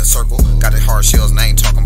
in a circle. Got the hard shells, name talking